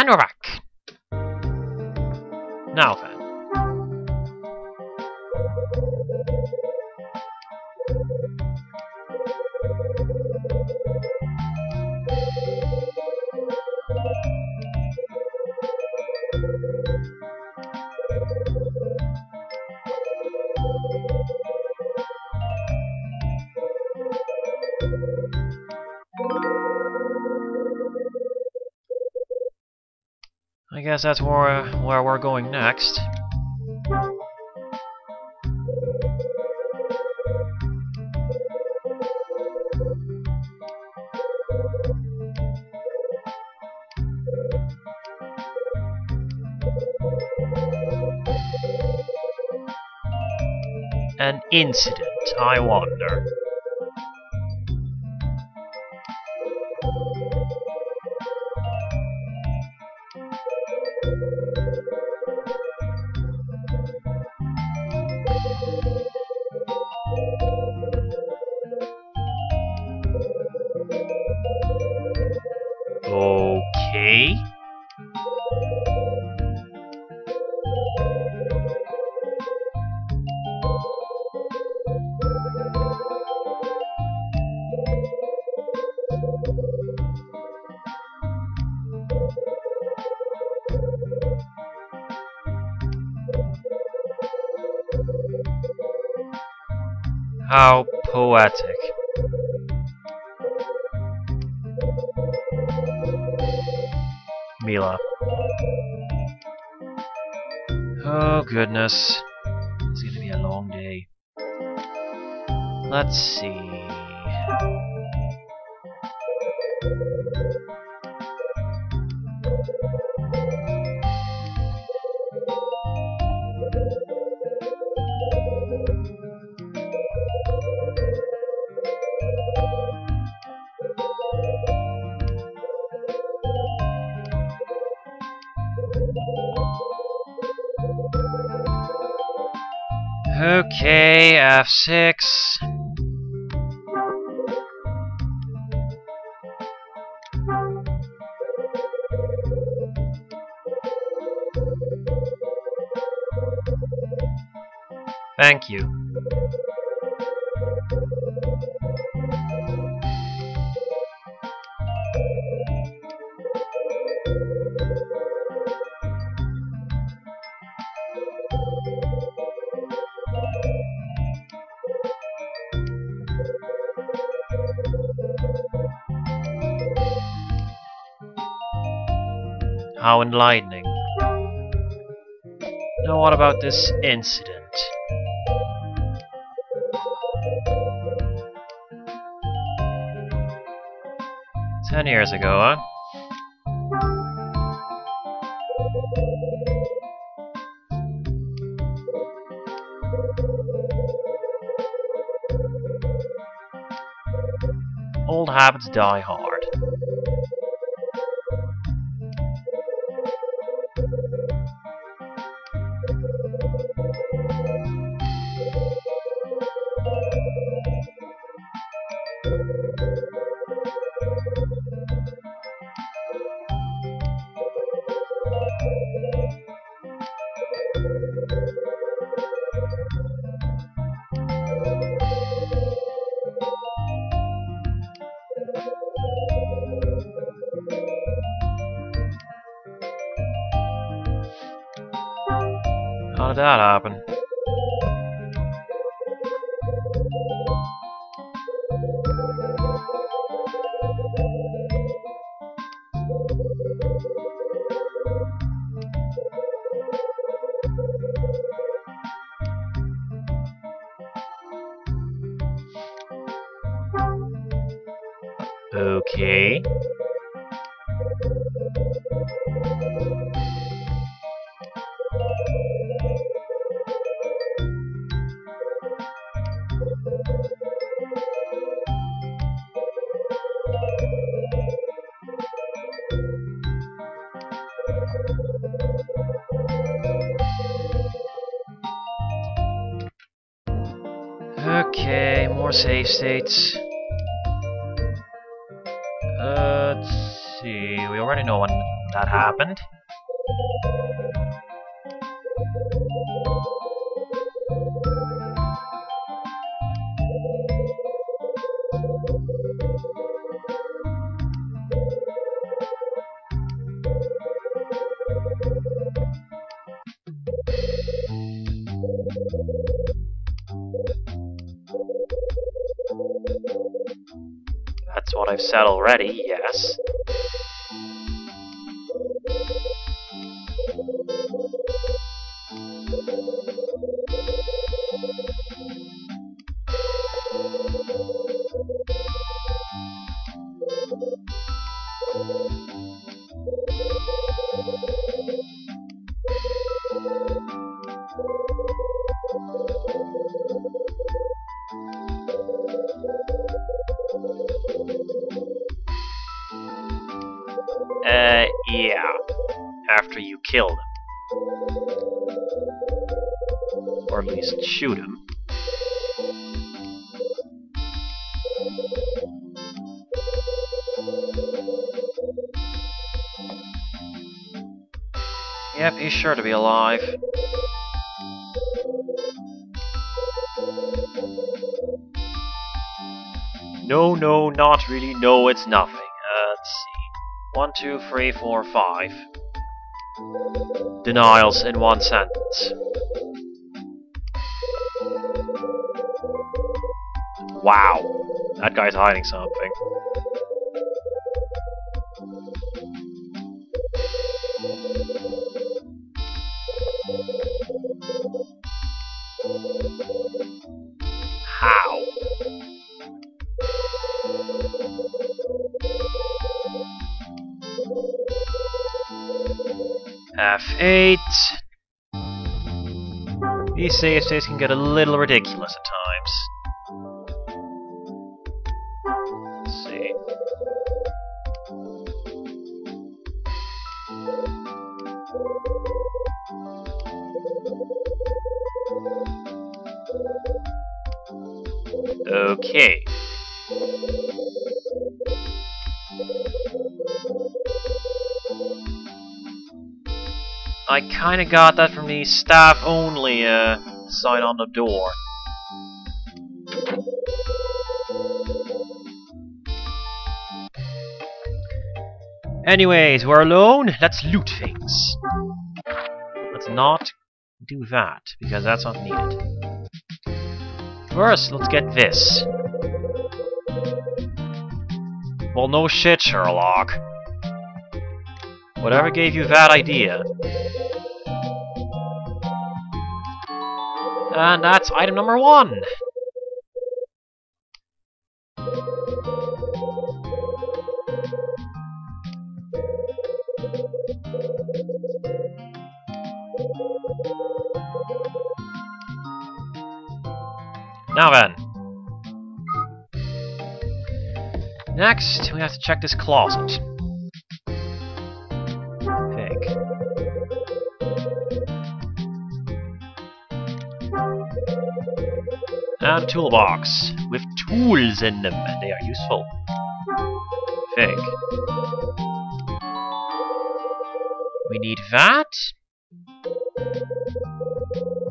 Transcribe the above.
And we're back. Now then. Guess that's where, uh, where we're going next. An incident, I wonder. How poetic. Mila. Oh goodness. It's gonna be a long day. Let's see. Okay, F6. Thank you. How enlightening. Now what about this incident? Ten years ago, huh? Old habits die hard. That happen? Okay. Okay, more save states. Uh, let's see. We already know when that happened. I've said already, yes. After you kill them. Or at least shoot him. Yep, he's sure to be alive. No, no, not really. No, it's nothing. Uh, let's see. One, two, three, four, five. Denials in one sentence. Wow. That guy's hiding something. F8. These save states can get a little ridiculous at times. Let's see. Okay. I kinda got that from the staff only uh, sign on the door. Anyways, we're alone. Let's loot things. Let's not do that, because that's not needed. First, let's get this. Well, no shit, Sherlock. Whatever gave you that idea? And that's item number one. Now then. Next, we have to check this closet. And toolbox with tools in them, and they are useful. Fig. We need that.